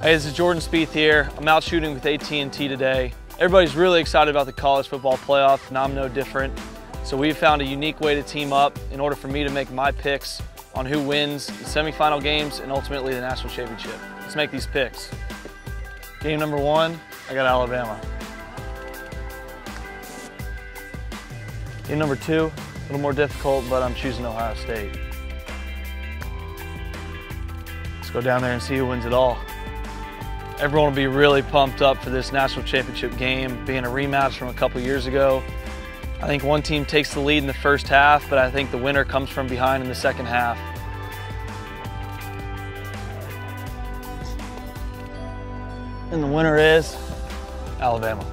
Hey, this is Jordan Spieth here. I'm out shooting with AT&T today. Everybody's really excited about the college football playoff, and I'm no different. So we've found a unique way to team up in order for me to make my picks on who wins the semifinal games and ultimately the national championship. Let's make these picks. Game number one, I got Alabama. Game number two, a little more difficult, but I'm choosing Ohio State. Let's go down there and see who wins it all. Everyone will be really pumped up for this national championship game, being a rematch from a couple years ago. I think one team takes the lead in the first half, but I think the winner comes from behind in the second half. And the winner is Alabama.